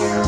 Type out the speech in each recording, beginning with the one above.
I'm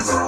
Thank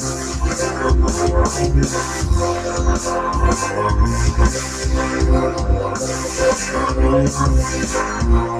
Thank you.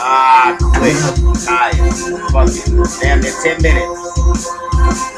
Ah, quick. Tired. Fucking. Damn it. 10 minutes.